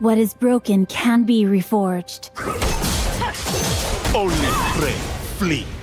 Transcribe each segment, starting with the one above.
What is broken can be reforged. Only pray, flee.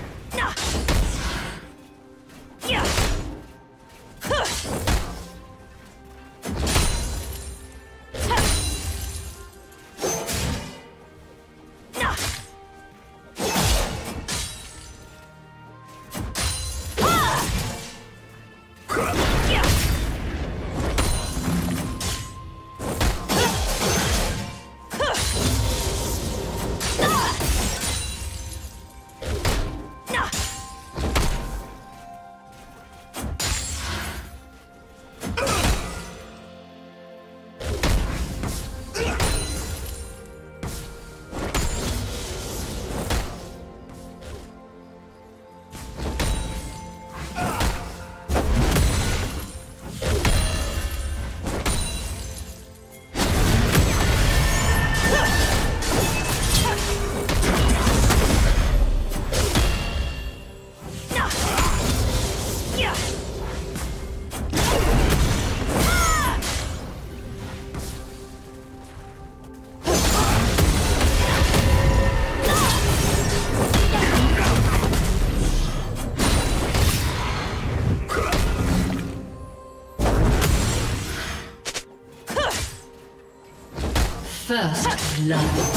Love.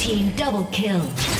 Team double kill.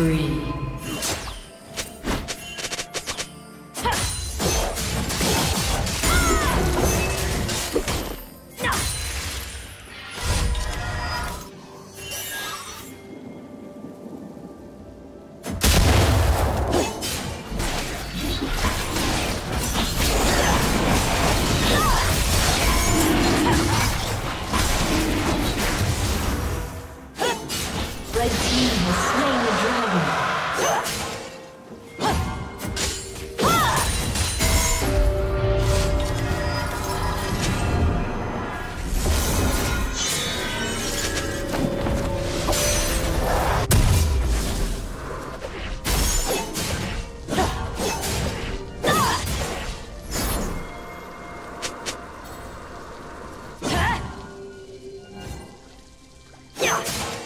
Spree. Enough!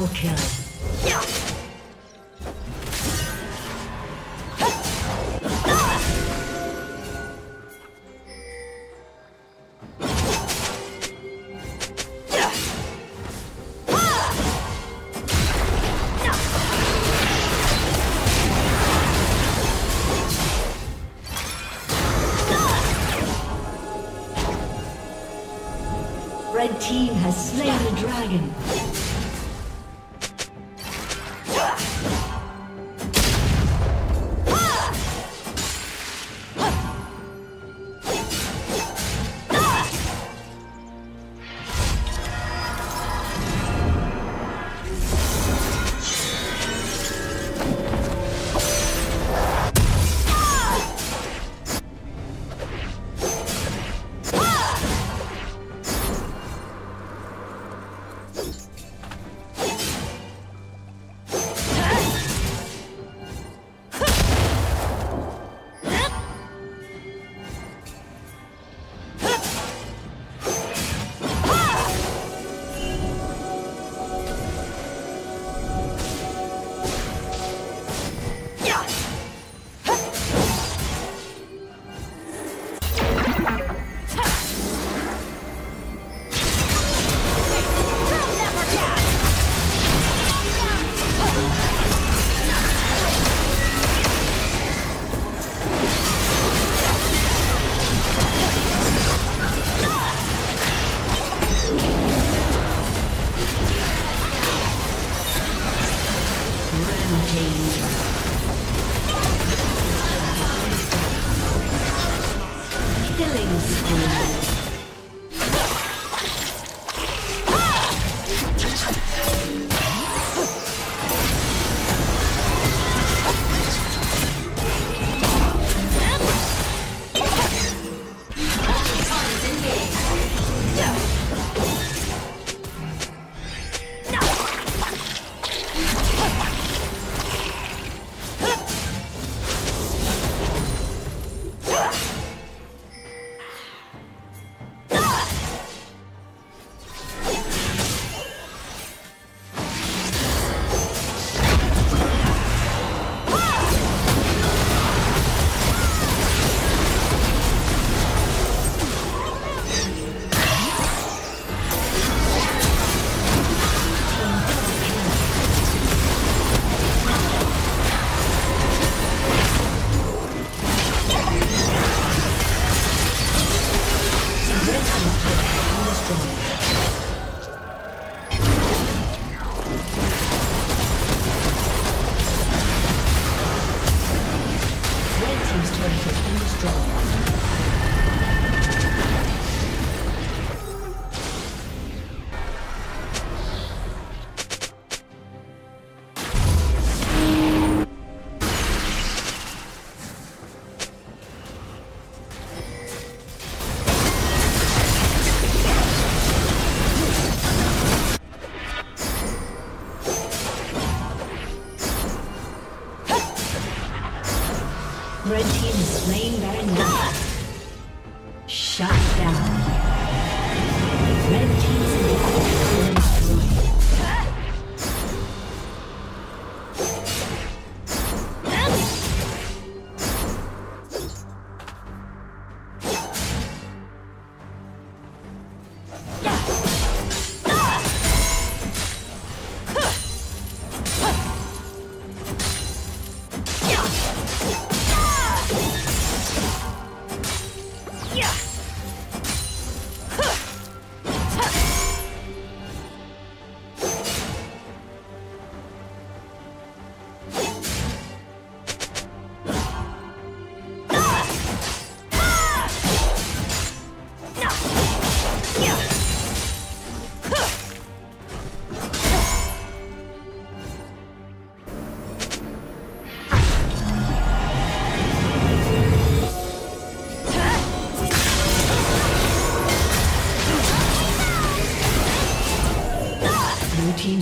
Triple kill. Killing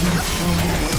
Let's go.